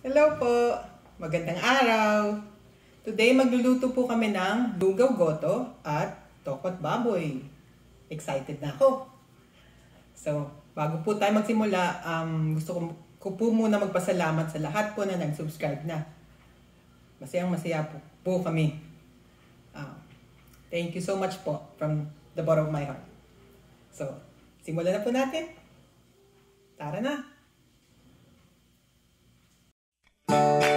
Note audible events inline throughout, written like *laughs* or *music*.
Hello po! Magandang araw! Today magluluto po kami ng lugaw goto at tokot baboy. Excited na ako! So, bago po tayo magsimula, um, gusto ko, ko po muna magpasalamat sa lahat po na nag-subscribe na. Masayang masaya po, po kami. Uh, thank you so much po from the bottom of my heart. So, simulan na po natin. Tara na! Hello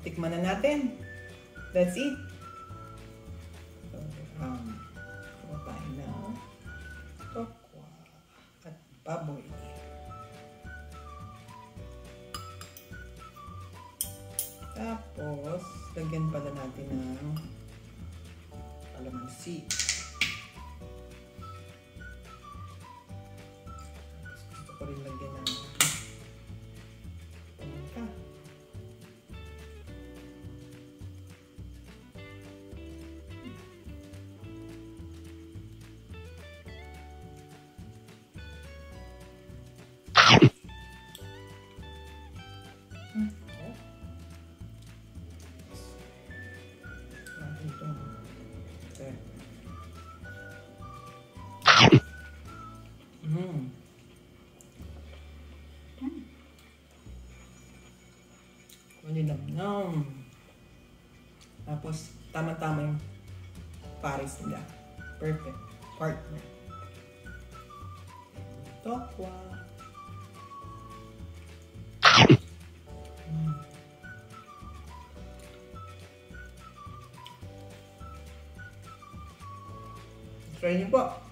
tikman na natin. Eat. So, um, kuha tayo ng tokwa at baboy. Tapos, lagyan pala natin ng kalamansi. Gusto ko rin lagyan ng Malinamnam. Tapos, tama-tama yung pares nila. Perfect. Partner. Tokwa. Mm. Try niyo po.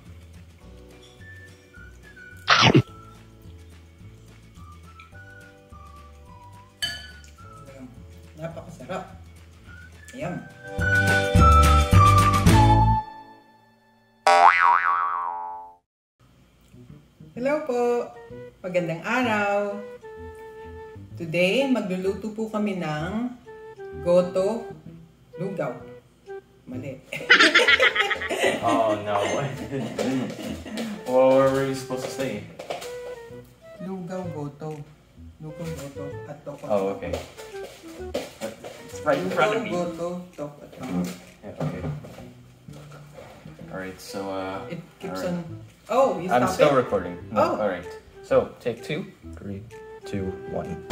Napakasarap. Ayan. Hello po. Magandang araw. Today, magluluto po kami ng goto lugaw. Mali. *laughs* Oh no. *laughs* what were you supposed to say? Right in front of me. Lugaw goto, toko at. Yeah, okay. Alright, so uh It keeps alright. on... Oh, you I'm stop still it? recording. Oh. Alright. So take two. Three, two, one.